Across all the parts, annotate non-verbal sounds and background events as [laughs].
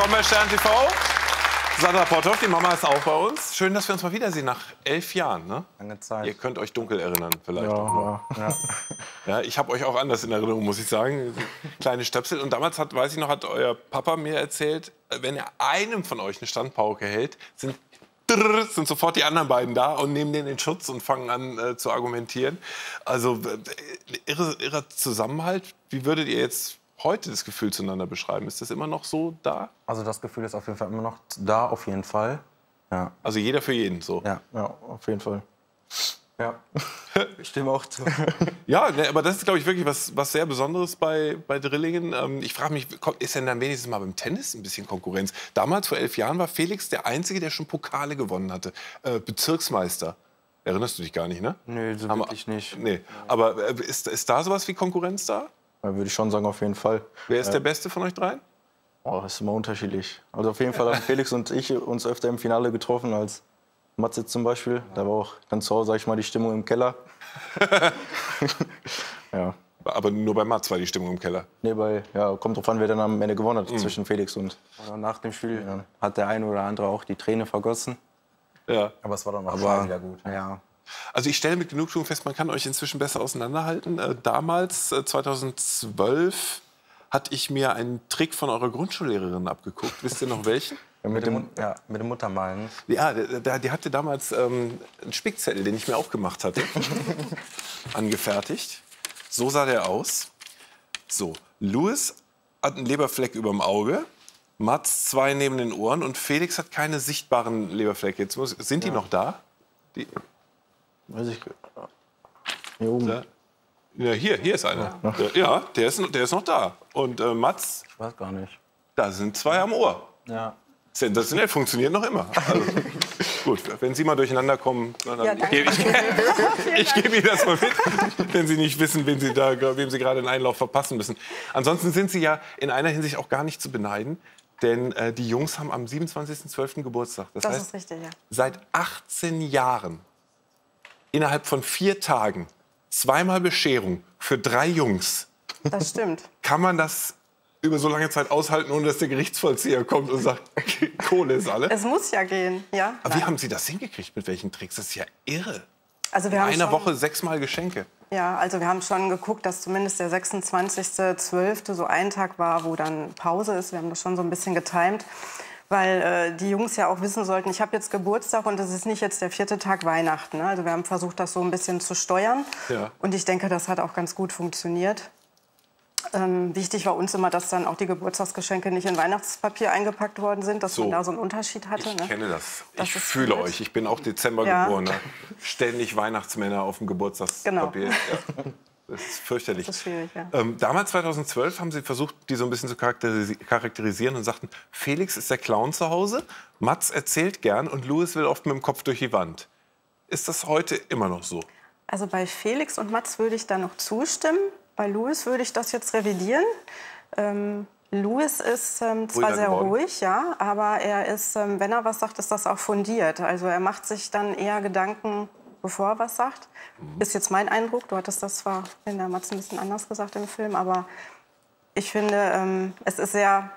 willkommen bei Stern TV. Sandra Porthoff, die Mama ist auch bei uns. Schön, dass wir uns mal wiedersehen nach elf Jahren. Ne? Lange Zeit. Ihr könnt euch dunkel erinnern, vielleicht. Ja, ja. Ja, ich habe euch auch anders in Erinnerung, muss ich sagen. Kleine Stöpsel. Und damals hat, weiß ich noch, hat euer Papa mir erzählt, wenn er einem von euch eine Standpauke hält, sind, sind sofort die anderen beiden da und nehmen den in Schutz und fangen an äh, zu argumentieren. Also äh, irre, irrer Zusammenhalt. Wie würdet ihr jetzt heute das Gefühl zueinander beschreiben? Ist das immer noch so da? Also das Gefühl ist auf jeden Fall immer noch da, auf jeden Fall. Ja, Also jeder für jeden so. ja, ja auf jeden Fall. Ja, [laughs] ich stimme auch zu. Ja, ne, aber das ist, glaube ich, wirklich was, was sehr Besonderes bei, bei Drillingen. Ähm, ich frage mich, kommt- ist denn dann wenigstens mal beim Tennis ein bisschen Konkurrenz? Damals, vor elf Jahren, war Felix der Einzige, der schon Pokale gewonnen hatte. Äh, Bezirksmeister. Erinnerst du dich gar nicht, ne? Nö, so Haben wir- wirklich nicht. Nee. Aber äh, ist, ist da sowas wie Konkurrenz da? Würde ich schon sagen, auf jeden Fall. Wer ist der Beste von euch dreien? Oh, das ist immer unterschiedlich. Also auf jeden Fall haben [laughs] Felix und ich uns öfter im Finale getroffen als Matze zum Beispiel. Da war auch dann zu Hause, sag ich mal, die Stimmung im Keller. [laughs] ja. Aber nur bei Mats war die Stimmung im Keller. Nee, bei, ja, kommt drauf an, wer dann am Ende gewonnen hat zwischen Felix und. Also nach dem Spiel ja, hat der eine oder andere auch die Träne vergossen. Ja. Aber es war dann auch Aber schon wieder gut. Ja, Also ich stelle mit Genugtuung fest, man kann euch inzwischen besser auseinanderhalten. Äh, damals, äh, 2012, hatte ich mir einen Trick von eurer Grundschullehrerin abgeguckt. Wisst ihr noch welchen? mit dem, Ja, mit dem Muttermalen. Ja, der- die hatte damals ähm, einen Spickzettel, den ich mir auch gemacht hatte, [laughs] angefertigt. So sah der aus. So, Louis hat einen Leberfleck über dem Auge, Mats zwei neben den Ohren und Felix hat keine sichtbaren Leberflecke. Jetzt muss, sind die noch da? Die, weiß ich. Hier oben. da? Ja, hier, hier ist einer. Ja, der ist, noch- der ist noch da. Und äh, Mats, Ich weiß gar nicht. da sind zwei am Ohr. Ja. Sensationell, funktioniert noch immer. [laughs] Also, gut, wenn Sie mal durcheinander kommen, dann Ja, gebe ich, [laughs] ich gebe Ihnen das mal mit, wenn Sie nicht wissen, wen Sie da, wem Sie gerade einen Einlauf verpassen müssen. Ansonsten sind Sie ja in einer Hinsicht auch gar nicht zu beneiden, denn äh, die Jungs haben am 27.12. Geburtstag. Das, Das heißt, ist richtig, ja. seit 18 Jahren, innerhalb von vier Tagen, zweimal Bescherung für drei Jungs. Das stimmt. Kann man das über so lange Zeit aushalten, ohne dass der Gerichtsvollzieher kommt und sagt, Kohle ist alle? Es muss ja gehen, ja. Aber wie haben Sie das hingekriegt? Mit welchen Tricks? Das ist ja irre. Also In wir haben einer schon, Woche sechsmal Geschenke. Ja, also wir haben schon geguckt, dass zumindest der 26.12. so ein Tag war, wo dann Pause ist. Wir haben das schon so ein bisschen getimt, weil äh, die Jungs ja auch wissen sollten, ich habe jetzt Geburtstag und das ist nicht jetzt der vierte Tag Weihnachten. Ne? Also wir haben versucht, das so ein bisschen zu steuern. Ja. Und ich denke, das hat auch ganz gut funktioniert. Ähm, wichtig war uns immer, dass dann auch die Geburtstagsgeschenke nicht in Weihnachtspapier eingepackt worden sind, dass So. man da so einen Unterschied hatte. Ich ne? kenne das. Das ich fühle blöd. euch. Ich bin auch Dezember Ja. geboren. Ständig Weihnachtsmänner auf dem Geburtstagspapier. Genau. Ja. Das ist fürchterlich. Das ist schwierig, ja. ähm, damals, 2012, haben Sie versucht, die so ein bisschen zu charakterisi charakterisieren und sagten, Felix ist der Clown zu Hause, Mats erzählt gern und Louis will oft mit dem Kopf durch die Wand. Ist das heute immer noch so? Also bei Felix und Mats würde ich da noch zustimmen. Bei Louis würde ich das jetzt revidieren. Ähm, Louis ist ähm, zwar sehr geworden. ruhig, ja, aber er ist, ähm, wenn er was sagt, ist das auch fundiert. Also er macht sich dann eher Gedanken, bevor er was sagt. Mhm. Ist jetzt mein Eindruck. Du hattest das zwar in der Mats ein bisschen anders gesagt im Film, aber ich finde, ähm, es ist sehr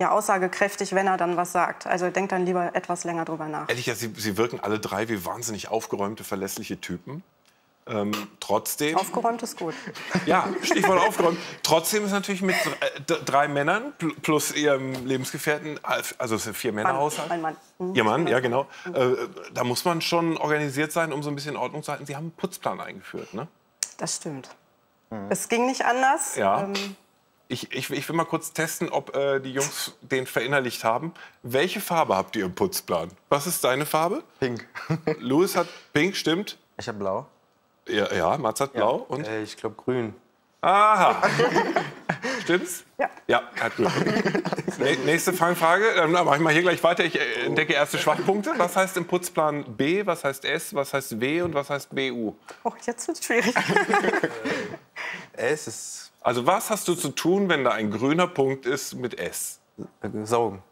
ja, aussagekräftig, wenn er dann was sagt. Also denkt dann lieber etwas länger drüber nach. Ehrlich gesagt, Sie, Sie wirken alle drei wie wahnsinnig aufgeräumte, verlässliche Typen. Ähm, trotzdem. Aufgeräumt ist gut. Ja, [laughs] Stichwort aufgeräumt. Trotzdem ist natürlich mit drei, d- drei Männern pl- plus ihrem Lebensgefährten, also es ist ein Vier-Männer-Haushalt. Mein Mann. Mhm. Ihr Mann, ja genau. Äh, da muss man schon organisiert sein, um so ein bisschen Ordnung zu halten. Sie haben einen Putzplan eingeführt, ne? Das stimmt. Es ging nicht anders. Ja. Ähm, Ich, ich, ich will mal kurz testen, ob äh, die Jungs den verinnerlicht haben. Welche Farbe habt ihr im Putzplan? Was ist deine Farbe? Pink. Louis hat pink, stimmt. Ich habe blau. Ja, ja Mats hat blau. Und? Äh, ich glaube grün. Aha. [laughs] Stimmt's? Ja. Ja, hat. Nä- Nächste Fangfrage. Dann mache ich mal hier gleich weiter. Ich äh, entdecke erste Schwachpunkte. Was heißt im Putzplan B, was heißt S, was heißt W und was heißt BU? oh, jetzt wird es schwierig. [laughs] Es ist Also was hast du zu tun, wenn da ein grüner Punkt ist mit S? saugen.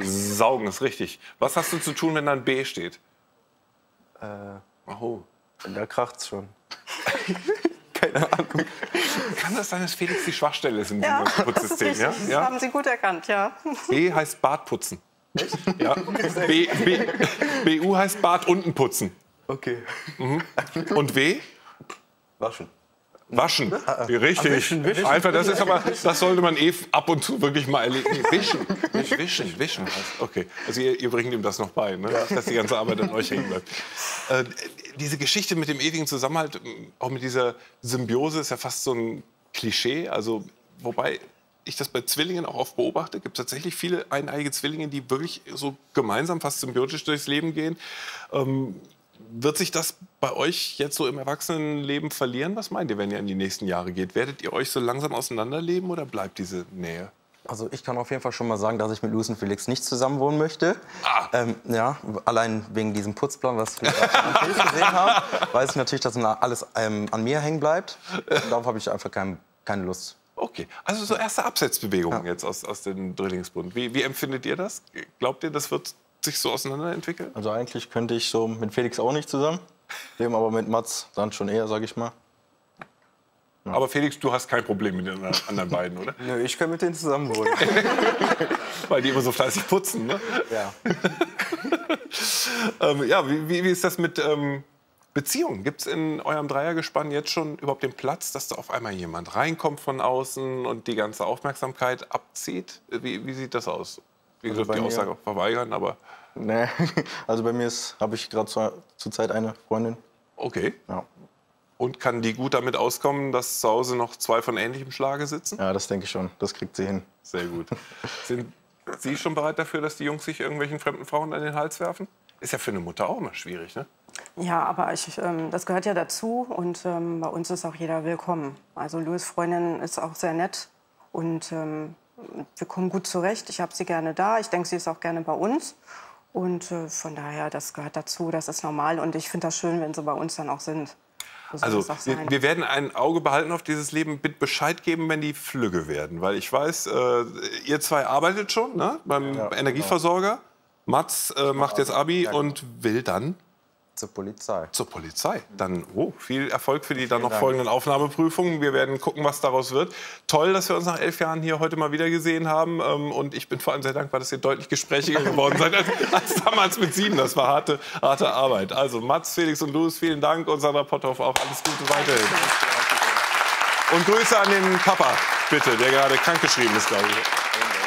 Saugen ist richtig. Was hast du zu tun, wenn da ein B steht? Äh, Oh. Da kracht's schon. [laughs] Keine Ahnung. Kann das sein, dass Felix die Schwachstelle ist in diesem Ja, das Putzsystem? richtig. Ja? Das Ja? haben Sie gut erkannt, ja. B heißt Bad putzen. Ja. B, B, BU heißt Bad unten putzen. Okay. Und W? Waschen. Waschen. Richtig. wischen, wischen. Einfach, das ist aber, das sollte man eh ab und zu wirklich mal erleben. Nee, Wischen. Nicht wischen, wischen. Okay. Also ihr, ihr bringt ihm das noch bei, ne? dass die ganze Arbeit an euch hängen bleibt. [laughs] Äh, diese Geschichte mit dem ewigen Zusammenhalt, auch mit dieser Symbiose, ist ja fast so ein Klischee. Also, wobei ich das bei Zwillingen auch oft beobachte, gibt es tatsächlich viele eineige Zwillinge, die wirklich so gemeinsam, fast symbiotisch durchs Leben gehen. Ähm, wird sich das bei euch jetzt so im Erwachsenenleben verlieren? Was meint ihr, wenn ihr in die nächsten Jahre geht? Werdet ihr euch so langsam auseinanderleben oder bleibt diese Nähe? Also ich kann auf jeden Fall schon mal sagen, dass ich mit Luis und Felix nicht zusammen wohnen möchte. Ah. Ähm, ja, allein wegen diesem Putzplan, was wir gesehen haben, [laughs] weiß ich natürlich, dass alles ähm, an mir hängen bleibt. Und darauf habe ich einfach kein, keine Lust. Okay, also so erste Absetzbewegungen jetzt aus, aus dem Drillingsbund. Wie, wie empfindet ihr das? Glaubt ihr, das wird sich so auseinanderentwickeln? Also eigentlich könnte ich so mit Felix auch nicht zusammen leben, aber mit Mats dann schon eher, sage ich mal. Aber Felix, du hast kein Problem mit den anderen beiden, oder? [laughs] Nö, ich kann mit denen zusammen wohnen. [laughs] Weil die immer so fleißig putzen, ne? ja. [laughs] Ähm, ja, wie, wie, ist das mit ähm, Beziehungen? Gibt es in eurem Dreiergespann jetzt schon überhaupt den Platz, dass da auf einmal jemand reinkommt von außen und die ganze Aufmerksamkeit abzieht? Wie, wie sieht das aus? Wie Also gesagt, die bei mir- Aussage auch verweigern, aber Nee, [laughs] also bei mir habe ich gerade zur, zur Zeit eine Freundin. okay. Ja. Und kann die gut damit auskommen, dass zu Hause noch zwei von ähnlichem Schlage sitzen? ja, das denke ich schon. Das kriegt sie hin. Sehr gut. Sind Sie schon bereit dafür, dass die Jungs sich irgendwelchen fremden Frauen an den Hals werfen? Ist ja für eine Mutter auch immer schwierig, ne? Ja, aber ich, ähm, das gehört ja dazu und ähm, bei uns ist auch jeder willkommen. Also Louis Freundin ist auch sehr nett und ähm, wir kommen gut zurecht. Ich habe sie gerne da. Ich denke, sie ist auch gerne bei uns. Und äh, von daher, das gehört dazu, das ist normal. Und ich finde das schön, wenn sie bei uns dann auch sind. So Also auch wir, wir werden ein Auge behalten auf dieses Leben. Bitte Bescheid geben, wenn die Flügge werden. Weil ich weiß, äh, ihr zwei arbeitet schon ne? beim Energieversorger. Mats äh, macht jetzt Abi und will dann Zur Polizei. zur Polizei. Dann oh, viel Erfolg für die dann noch Dank. folgenden Aufnahmeprüfungen. Wir werden gucken, was daraus wird. Toll, dass wir uns nach elf Jahren hier heute mal wieder gesehen haben. Ähm, Und ich bin vor allem sehr dankbar, dass ihr deutlich gesprächiger geworden seid als, als damals mit sieben. Das war harte, harte Arbeit. Also Mats, Felix und Louis, vielen Dank. Und Sandra Potthoff auch alles Gute weiterhin. Und Grüße an den Papa, bitte, der gerade krankgeschrieben ist, glaube ich.